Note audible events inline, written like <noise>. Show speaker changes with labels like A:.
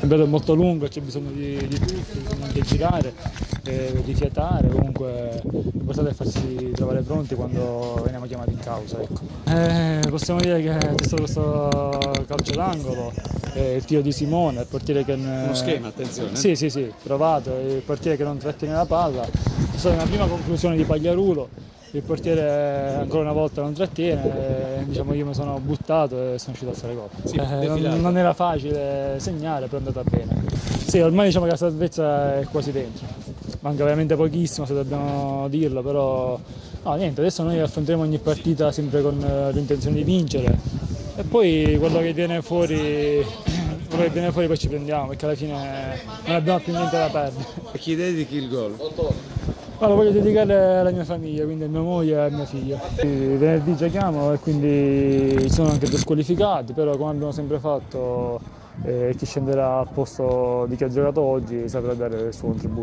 A: È molto lungo, c'è bisogno di, di tutto, bisogna anche girare, eh, di fiatare, comunque l'importante è farsi trovare pronti quando veniamo chiamati in causa. Ecco. Eh, possiamo dire che è stato questo calcio d'angolo, eh, il tiro di Simone, il portiere che...
B: Uno schema, attenzione.
A: Sì, sì, sì, provato, il portiere che non trattiene la palla, è stata una prima conclusione di Pagliarulo, il portiere ancora una volta non trattiene, e, diciamo io mi sono buttato e sono uscito a fare gol.
B: Sì,
A: Eh, non, non era facile segnare, però è andata bene. Sì, ormai diciamo che la salvezza è quasi dentro. Manca veramente pochissimo se dobbiamo dirlo, però no, niente, adesso noi affronteremo ogni partita sempre con eh, l'intenzione di vincere e poi quello che viene fuori, <clears throat> quello che viene fuori poi ci prendiamo perché alla fine non abbiamo più niente da perdere.
B: A chi dedichi il gol?
A: Allora, voglio dedicare alla mia famiglia, quindi a mia moglie e a mia figlia. Venerdì giochiamo e quindi sono anche due squalificati, però come abbiamo sempre fatto eh, chi scenderà al posto di chi ha giocato oggi saprà dare il suo contributo.